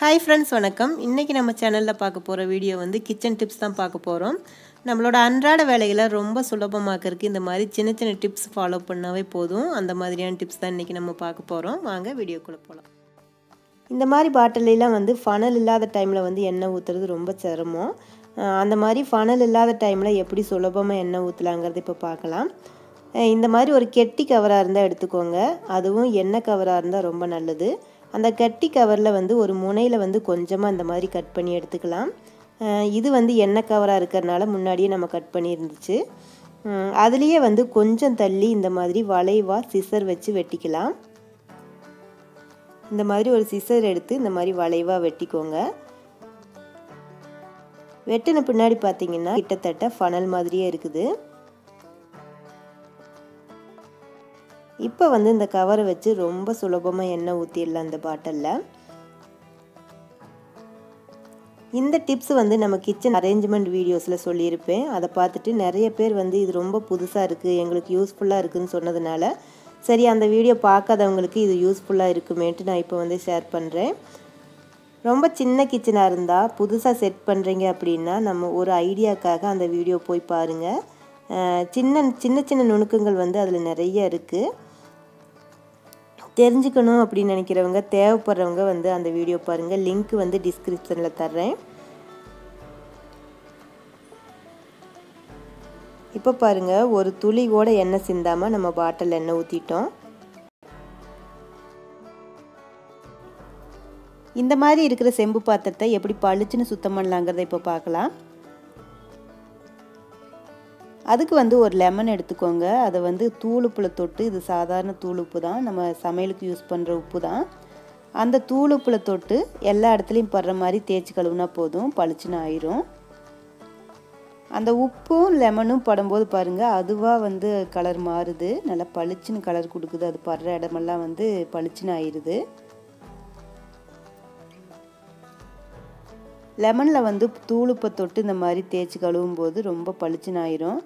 Hi friends வணக்கம். இன்றைக்கி நம்ம சேனலில் பார்க்க போகிற வீடியோ வந்து கிச்சன் டிப்ஸ் தான் பார்க்க போகிறோம் நம்மளோட அன்றாட வேலைகளை ரொம்ப சுலபமாக்கிறதுக்கு இந்த மாதிரி சின்ன சின்ன டிப்ஸ் ஃபாலோ பண்ணாவே போதும். அந்த மாதிரியான டிப்ஸ் தான் இன்றைக்கி நம்ம பார்க்க போகிறோம் வாங்க வீடியோக்குள்ளே போகலாம் இந்த மாதிரி பாட்டிலெலாம் வந்து ஃபனல் இல்லாத டைமில் வந்து எண்ணெய் ஊற்றுறது ரொம்ப சிரமம். அந்த மாதிரி ஃபனல் இல்லாத டைமில் எப்படி சுலபமாக எண்ணெய் ஊற்றலாங்கிறது இப்போ பார்க்கலாம். இந்த மாதிரி ஒரு கெட்டி கவராக இருந்தால் எடுத்துக்கோங்க. அதுவும் எண்ணெய் கவராக இருந்தால் ரொம்ப நல்லது. அந்த கட்டி கவரில் வந்து ஒரு முனையில் வந்து கொஞ்சமாக இந்த மாதிரி கட் பண்ணி எடுத்துக்கலாம். இது வந்து எண்ணெய் கவராக இருக்கிறனால முன்னாடியே நம்ம கட் பண்ணியிருந்துச்சு அதுலேயே வந்து கொஞ்சம் தள்ளி இந்த மாதிரி வளைவாக சிசர் வச்சு வெட்டிக்கலாம். இந்த மாதிரி ஒரு சிசர் எடுத்து இந்த மாதிரி வளைவாக வெட்டிக்கோங்க. வெட்டின பின்னாடி பார்த்தீங்கன்னா கிட்டத்தட்ட ஃபனல் மாதிரியே இருக்குது. இப்போ வந்து இந்த கவரை வச்சு ரொம்ப சுலபமாக எண்ணெய் ஊற்றிடலாம் இந்த பாட்டிலில். இந்த டிப்ஸ் வந்து நம்ம கிச்சன் அரேஞ்ச்மெண்ட் வீடியோஸில் சொல்லியிருப்பேன். அதை பார்த்துட்டு நிறைய பேர் வந்து இது ரொம்ப புதுசாக இருக்குது எங்களுக்கு யூஸ்ஃபுல்லாக இருக்குதுன்னு சொன்னதுனால சரி அந்த வீடியோ பார்க்காதவங்களுக்கு இது யூஸ்ஃபுல்லாக இருக்குமேன்ட்டு நான் இப்போ வந்து ஷேர் பண்ணுறேன் ரொம்ப சின்ன கிச்சனாக இருந்தால் புதுசாக செட் பண்ணுறீங்க அப்படின்னா நம்ம ஒரு ஐடியாக்காக அந்த வீடியோ போய் பாருங்கள் சின்ன சின்ன சின்ன நுணுக்கங்கள் வந்து அதில் நிறைய இருக்குது தெரிஞ்சுக்கணும் அப்படின்னு நினைக்கிறவங்க தேவைப்படுறவங்க வந்து அந்த வீடியோ பாருங்கள் லிங்க் வந்து டிஸ்கிரிப்ஷனில் தர்றேன். இப்போ பாருங்கள் ஒரு துளி கூட எண்ணெய் சிந்தாமல் நம்ம பாட்டில் எண்ணெய் ஊற்றிட்டோம் இந்த மாதிரி இருக்கிற செம்பு பாத்திரத்தை எப்படி பளிச்சுன்னு சுத்தம் பண்ணலாங்கிறத இப்போ பார்க்கலாம். அதுக்கு வந்து ஒரு லெமன் எடுத்துக்கோங்க. அதை வந்து தூளுப்பில் தொட்டு இது சாதாரண தூளுப்பு தான் நம்ம சமையலுக்கு யூஸ் பண்ணுற உப்பு தான் அந்த தூளுப்பில் தொட்டு எல்லா இடத்துலையும் படுற மாதிரி தேய்ச்சி கழுவுனா போதும். பளிச்சுன்னு ஆயிரும். அந்த உப்பும் லெமனும் படும்போது பாருங்கள் அதுவாக வந்து கலர் மாறுது. நல்லா பளிச்சுன்னு கலர் கொடுக்குது. அது படுற இடமெல்லாம் வந்து பளிச்சுன்னு ஆயிடுது லெமனில் வந்து தூளுப்பை தொட்டு இந்த மாதிரி தேய்ச்சி கழுவும் போது ரொம்ப பளிச்சுன்னு ஆயிரும்.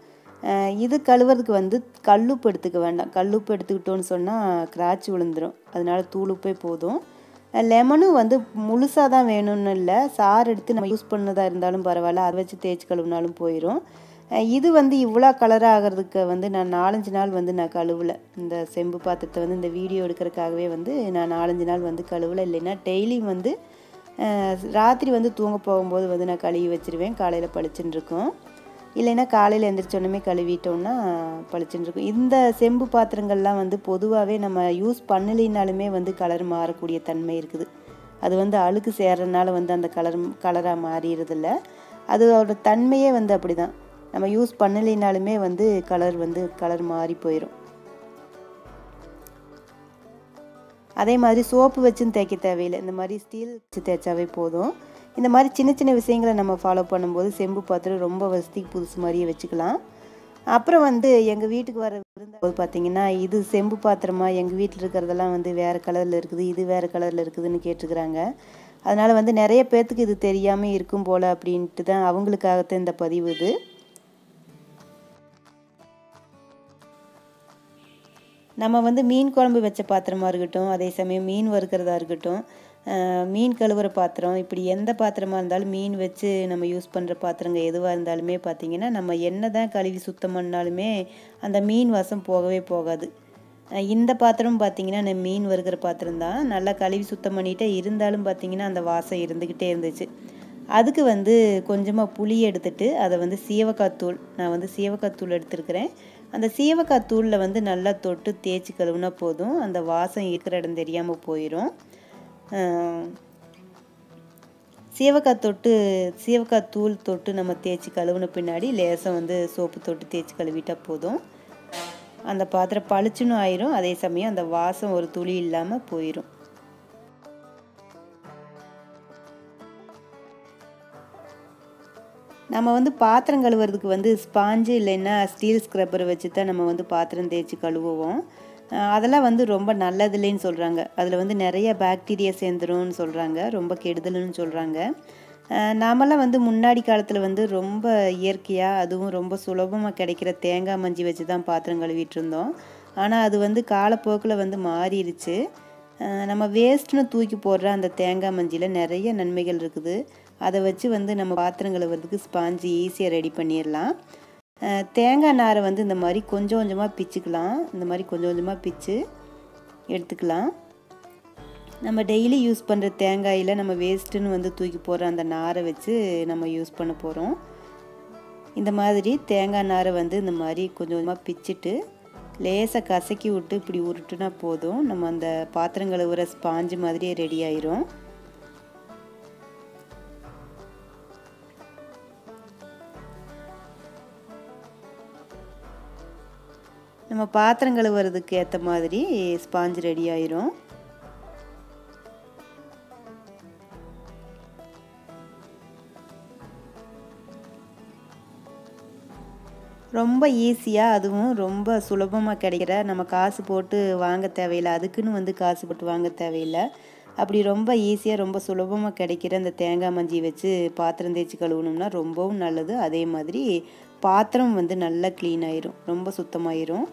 இது கழுவுறதுக்கு வந்து கல்லுப்பு எடுத்துக்க வேண்டாம். கல்லுப்பு எடுத்துக்கிட்டோன்னு சொன்னால் கிராச்சி விழுந்துடும் அதனால தூளுப்பே போதும். லெமனும் வந்து முழுசாக தான் வேணும்னு இல்லை. சாறு எடுத்து நம்ம யூஸ் பண்ணதாக இருந்தாலும் பரவாயில்ல. அதை வச்சு தேய்ச்சி கழுவினாலும் போயிடும் இது வந்து இவ்வளோ கலர் ஆகிறதுக்கு வந்து நான் நாலஞ்சு நாள் வந்து நான் கழுவலை. இந்த செம்பு பாத்திரத்தை வந்து இந்த வீடியோ எடுக்கிறதுக்காகவே வந்து நான் நாலஞ்சு நாள் வந்து கழுவலை. இல்லைன்னா டெய்லியும் வந்து ராத்திரி வந்து தூங்க போகும்போது வந்து நான் கழுவி வச்சுருவேன். காலையில் பளிச்சுன்னு இருக்கும். இல்லைன்னா காலையில் எழுந்திரிச்சோன்னே கழுவிட்டோம்னா பளிச்சுன்னு இருக்கும். இந்த செம்பு பாத்திரங்கள்லாம் வந்து பொதுவாகவே நம்ம யூஸ் பண்ணலைனாலுமே வந்து கலர் மாறக்கூடிய தன்மை இருக்குது. அது வந்து அழுக்கு சேர்றதுனால வந்து அந்த கலர் கலராக மாறிடுறதில்ல. அதோட தன்மையே வந்து அப்படி தான் நம்ம யூஸ் பண்ணலைனாலுமே வந்து கலர் வந்து கலர் மாறி போயிடும் அதே மாதிரி சோப்பு வச்சும் தேய்க்க தேவையில்லை. இந்த மாதிரி ஸ்டீல் வச்சு தேய்ச்சாவே போதும். இந்த மாதிரி சின்ன சின்ன விஷயங்களை நம்ம ஃபாலோ பண்ணும்போது செம்பு பாத்திரம் ரொம்ப வசதிக்கு புதுசு மாதிரியே வச்சுக்கலாம். அப்புறம் வந்து எங்கள் வீட்டுக்கு வர விருந்தம்போது பார்த்தீங்கன்னா இது செம்பு பாத்திரமா? எங்கள் வீட்டில் இருக்கிறதெல்லாம் வந்து வேறு கலரில் இருக்குது இது வேறு கலரில் இருக்குதுன்னு கேட்டிருக்கிறாங்க அதனால் வந்து நிறைய பேர்த்துக்கு இது தெரியாமல் இருக்கும் போல் அப்படின்ட்டு தான் அவங்களுக்காகத்தான் இந்த பதிவு இது. நம்ம வந்து மீன் குழம்பு வச்ச பாத்திரமா இருக்கட்டும் அதே சமயம் மீன் வறுக்கிறதா இருக்கட்டும் மீன் கழுவுற பாத்திரம் இப்படி எந்த பாத்திரமாக இருந்தாலும் மீன் வச்சு நம்ம யூஸ் பண்ணுற பாத்திரங்க எதுவாக இருந்தாலுமே பார்த்திங்கன்னா நம்ம என்ன தான் கழுவி சுத்தம் பண்ணாலுமே அந்த மீன் வாசம் போகவே போகாது. இந்த பாத்திரம் பார்த்திங்கன்னா நான் மீன் வறுக்கிற பாத்திரம் தான். நல்லா கழுவி சுத்தம் பண்ணிகிட்டே இருந்தாலும் பார்த்திங்கன்னா அந்த வாசம் இருந்துக்கிட்டே இருந்துச்சு. அதுக்கு வந்து கொஞ்சமாக புளி எடுத்துட்டு அதை வந்து சீவக்காத்தூள் நான் வந்து சீவக்காத்தூள் எடுத்துருக்கிறேன். அந்த சீவக்காய் தூளில் வந்து நல்லா தொட்டு தேய்ச்சி கழுவுனா போதும். அந்த வாசம் இருக்கிற இடம் தெரியாமல் போயிடும் சீவக்காய் தொட்டு சீவக்காய் தூள் தொட்டு நம்ம தேய்ச்சி கழுவுன பின்னாடி லேசாக வந்து சோப்பு தொட்டு தேய்ச்சி கழுவிட்டா போதும். அந்த பாத்திரம் பளிச்சுன்னு ஆயிரும். அதே சமயம் அந்த வாசம் ஒரு துளி இல்லாமல் போயிடும் நம்ம வந்து பாத்திரம் கழுவுறதுக்கு வந்து ஸ்பாஞ்சு இல்லைன்னா ஸ்டீல் ஸ்க்ரப்பரை வச்சு தான் நம்ம வந்து பாத்திரம் தேய்ச்சி கழுவுவோம். அதெல்லாம் வந்து ரொம்ப நல்லதில்லைன்னு சொல்கிறாங்க அதில் வந்து நிறைய பாக்டீரியா சேர்ந்துரும்னு சொல்கிறாங்க ரொம்ப கெடுதல்னு சொல்கிறாங்க நாமெல்லாம் வந்து முன்னாடி காலத்தில் வந்து ரொம்ப இயற்கையாக அதுவும் ரொம்ப சுலபமாக கிடைக்கிற தேங்காய் மஞ்சி வச்சு தான் பாத்திரம் கழுவிட்டு இருந்தோம் ஆனால் அது வந்து காலப்போக்கில் வந்து மாறிடுச்சு நம்ம வேஸ்ட்னு தூக்கி போடுற அந்த தேங்காய் மஞ்சியில் நிறைய நன்மைகள் இருக்குது. அதை வச்சு வந்து நம்ம பாத்திரம் கழுவுறதுக்கு ஸ்பாஞ்சு ஈஸியாக ரெடி பண்ணிடலாம். தேங்காய் நாரை வந்து இந்த மாதிரி கொஞ்சம் கொஞ்சமாக பிச்சுக்கலாம். இந்த மாதிரி கொஞ்சம் கொஞ்சமாக பிச்சு எடுத்துக்கலாம். நம்ம டெய்லி யூஸ் பண்ணுற தேங்காயில் நம்ம வேஸ்ட்டுன்னு வந்து தூக்கி போடுற அந்த நாரை வச்சு நம்ம யூஸ் பண்ண போகிறோம் இந்த மாதிரி தேங்காய் நாரை வந்து இந்த மாதிரி கொஞ்சம் கொஞ்சமாக பிச்சுட்டு லேசாக கசக்கி விட்டு இப்படி உருட்டுனா போதும். நம்ம அந்த பாத்திரம் கழுவுற ஸ்பாஞ்சு மாதிரியே ரெடி ஆயிரும். நம்ம பாத்திரம் கழுவுறதுக்கு ஏற்ற மாதிரி ஸ்பாஞ்சு ரெடி ஆயிரும். ரொம்ப ஈஸியாக அதுவும் ரொம்ப சுலபமாக கிடைக்கிற நம்ம காசு போட்டு வாங்க தேவையில்லை. அதுக்குன்னு வந்து காசு போட்டு வாங்க தேவையில்லை. அப்படி ரொம்ப ஈஸியாக ரொம்ப சுலபமாக கிடைக்கிற அந்த தேங்காய் மஞ்சி வச்சு பாத்திரம் தேய்ச்சி கழுவுனோம்னா ரொம்பவும் நல்லது. அதே மாதிரி பாத்திரம் வந்து நல்லா க்ளீன் ஆயிரும். ரொம்ப சுத்தமாயிரும்.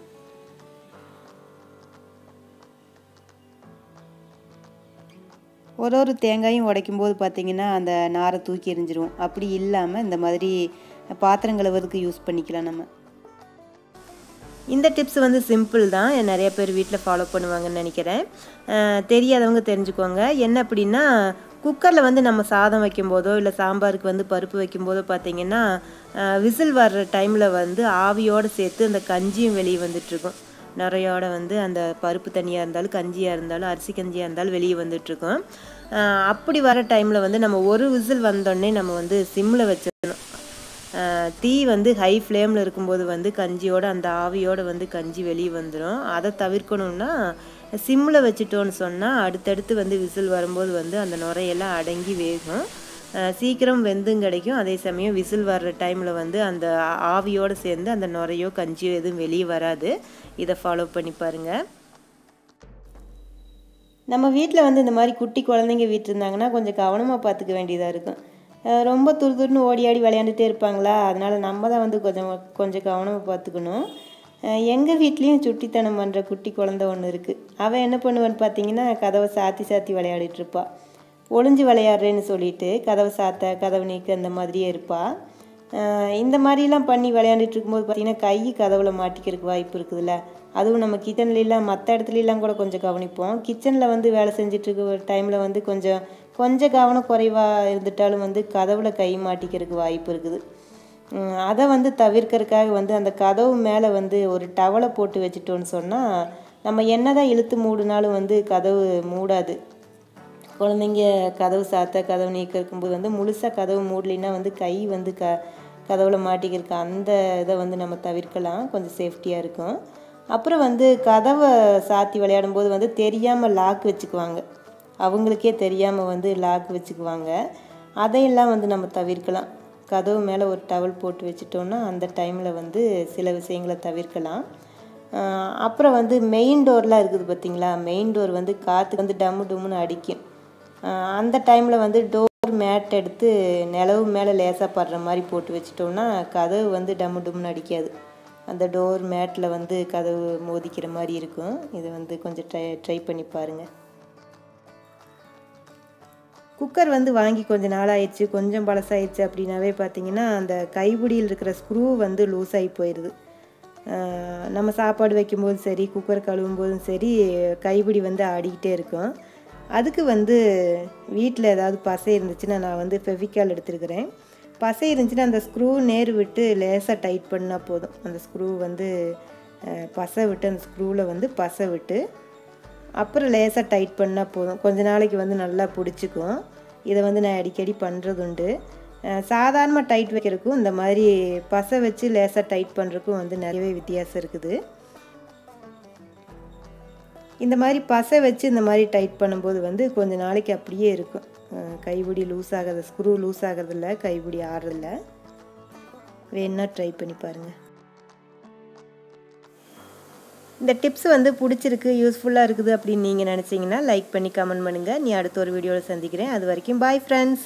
ஒரு ஒரு தேங்காயும் உடைக்கும் போது பார்த்திங்கன்னா அந்த நாரை தூக்கி எறிஞ்சிரும். அப்படி இல்லாமல் இந்த மாதிரி பாத்திரம் கழுவுறதுக்கு யூஸ் பண்ணிக்கலாம் நம்ம. இந்த டிப்ஸ் வந்து சிம்பிள் தான். நிறைய பேர் வீட்டில் ஃபாலோ பண்ணுவாங்கன்னு நினைக்கிறேன். தெரியாதவங்க தெரிஞ்சுக்கோங்க. என்ன அப்படின்னா குக்கரில் வந்து நம்ம சாதம் வைக்கும்போதோ இல்லை சாம்பாருக்கு வந்து பருப்பு வைக்கும்போதோ பார்த்திங்கன்னா விசில் வர்ற டைமில் வந்து ஆவியோடு சேர்த்து அந்த கஞ்சியும் வெளியே வந்துட்டுருக்கும் நிறையோட வந்து அந்த பருப்பு தண்ணியாக இருந்தாலும் கஞ்சியாக இருந்தாலும் அரிசி கஞ்சியாக இருந்தாலும் வெளியே வந்துட்டுருக்கோம். அப்படி வர டைமில் வந்து நம்ம ஒரு விசில் வந்தோடனே நம்ம வந்து சிம்மில் வச்சிடணும். தீ வந்து ஹை ஃப்ளேமில் இருக்கும்போது வந்து கஞ்சியோட அந்த ஆவியோட வந்து கஞ்சி வெளியே வந்துடும் அதை தவிர்க்கணும்னா சிம்மில் வச்சுட்டோன்னு சொன்னால் அடுத்தடுத்து வந்து விசில் வரும்போது வந்து அந்த நுரையெல்லாம் அடங்கி வேகும். சீக்கிரம் வெந்தும் கிடைக்கும். அதே சமயம் விசில் வர்ற டைமில் வந்து அந்த ஆவியோடு சேர்ந்து அந்த நுரையோ கஞ்சியோ எதுவும் வெளியே வராது. இதை ஃபாலோ பண்ணி பாருங்கள் நம்ம வீட்டில் வந்து இந்த மாதிரி குட்டி குழந்தைங்க வீட்டு இருந்தாங்கன்னா கொஞ்சம் கவனமாக பார்த்துக்க வேண்டியதாக இருக்கும். ரொம்ப துரு துருன்னு ஓடி ஆடி விளையாண்டுட்டே இருப்பாங்களா? அதனால் நம்ம தான் வந்து கொஞ்சம் கொஞ்சம் கவனமாக பார்த்துக்கணும். எங்கள் வீட்லேயும் சுட்டித்தனம் பண்ணுற குட்டி குழந்த ஒன்று இருக்குது அவன் என்ன பண்ணுவான்னு பார்த்தீங்கன்னா கதவை சாத்தி சாத்தி விளையாடிட்டுருப்பாள் ஒளிஞ்சு விளையாடுறேன்னு சொல்லிட்டு கதவை சாத்த கதவு நீக்க அந்த மாதிரியே இருப்பாள் இந்த மாதிரிலாம் பண்ணி விளையாண்டுட்டு இருக்கும்போது பார்த்திங்கன்னா கை கதவுல மாட்டிக்கிறதுக்கு வாய்ப்பு இருக்குதுல்ல. அதுவும் நம்ம கிச்சன்லாம் மற்ற இடத்துலலாம் கூட கொஞ்சம் கவனிப்போம். கிச்சனில் வந்து வேலை செஞ்சுட்டு இருக்க டைமில் வந்து கொஞ்சம் கொஞ்சம் கவனம் குறைவாக இருந்துட்டாலும் வந்து கதவுல கை மாட்டிக்கிறதுக்கு வாய்ப்பு இருக்குது. அதை வந்து தவிர்க்கறதுக்காக வந்து அந்த கதவு மேலே வந்து ஒரு டவலை போட்டு வச்சுட்டோன்னு சொன்னால் நம்ம என்ன தான் இழுத்து மூடினாலும் வந்து கதவு மூடாது. குழந்தைங்க கதவு சாத்த கதவு நீக்க இருக்கும்போது வந்து முழுசாக கதவு மூடலின்னா வந்து கை வந்து க கதவுல மாட்டிக்கிறதுக்கு அந்த இதை வந்து நம்ம தவிர்க்கலாம். கொஞ்சம் சேஃப்டியாக இருக்கும். அப்புறம் வந்து கதவை சாத்தி விளையாடும் போது வந்து தெரியாமல் லாக் வச்சுக்குவாங்க. அவங்களுக்கே தெரியாமல் வந்து லாக் வச்சுக்குவாங்க. அதையெல்லாம் வந்து நம்ம தவிர்க்கலாம். கதவு மேலே ஒரு டவல் போட்டு வச்சிட்டோன்னா அந்த டைமில் வந்து சில விஷயங்களை தவிர்க்கலாம். அப்புறம் வந்து மெயின் டோர்லாம் இருக்குது பார்த்திங்களா மெயின் டோர் வந்து காற்று வந்து டம்மு டம்முன்னு அடிக்கும். அந்த டைமில் வந்து டோர் மேட் எடுத்து நிலவு மேலே லேசாக படுற மாதிரி போட்டு வச்சிட்டோம்னா கதவு வந்து டம்மு டம்னு அடிக்காது. அந்த டோர் மேட்டில் வந்து கதவு மோதிக்கிற மாதிரி இருக்கும். இதை வந்து கொஞ்சம் ட்ரை ட்ரை பண்ணி பாருங்கள் குக்கர் வந்து வாங்கி கொஞ்சம் நாளாயிடுச்சு. கொஞ்சம் பழசாயிடுச்சு அப்படின்னாவே பார்த்தீங்கன்னா அந்த கைப்பிடியில் இருக்கிற ஸ்க்ரூ வந்து லூஸ் ஆகி போயிடுது நம்ம சாப்பாடு வைக்கும்போதும் சரி குக்கர் கழுவும் போதும் சரி கைப்பிடி வந்து ஆடிக்கிட்டே இருக்கும். அதுக்கு வந்து வீட்டில் ஏதாவது பசை இருந்துச்சுன்னா நான் வந்து ஃபெவிக்கால் எடுத்துருக்கிறேன். பசை இருந்துச்சுன்னா அந்த ஸ்க்ரூ நேர் விட்டு லேசாக டைட் பண்ணால் போதும். அந்த ஸ்க்ரூ வந்து பசை விட்டு அந்த ஸ்க்ரூவில் வந்து பசை விட்டு அப்புறம் லேசாக டைட் பண்ணால் போதும். கொஞ்ச நாளைக்கு வந்து நல்லா பிடிச்சிக்கும். இதை வந்து நான் அடிக்கடி பண்ணுறது உண்டு சாதாரணமாக டைட் வைக்கிறதுக்கும் இந்த மாதிரி பசை வச்சு லேசாக டைட் பண்ணுறதுக்கும் வந்து நிறையவே வித்தியாசம் இருக்குது. இந்த மாதிரி பசை வச்சு இந்த மாதிரி டைட் பண்ணும்போது வந்து கொஞ்ச நாளைக்கு அப்படியே இருக்கும். கைபிடி லூஸ் ஆகிறது ஸ்க்ரூ லூஸ் ஆகிறதில்ல கைபிடி ஆடுறதில்ல. வேணா ட்ரை பண்ணி பாருங்கள் இந்த டிப்ஸ் வந்து பிடிச்சிருக்கு யூஸ்ஃபுல்லாக இருக்குது அப்படின்னு நீங்கள் நினச்சிங்கன்னா லைக் பண்ணி கமெண்ட் பண்ணுங்கள் நீ அடுத்த ஒரு வீடியோவில் சந்திக்கிறேன். அது வரைக்கும் பாய் ஃப்ரெண்ட்ஸ்